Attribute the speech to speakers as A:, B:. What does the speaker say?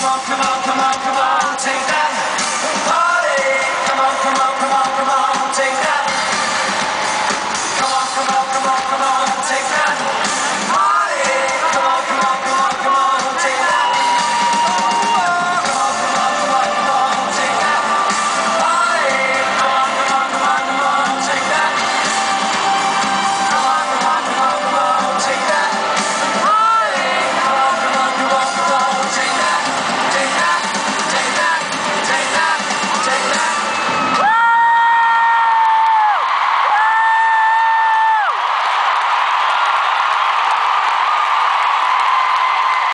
A: Come on, come on, come on, come on, take that party. Come on, come on.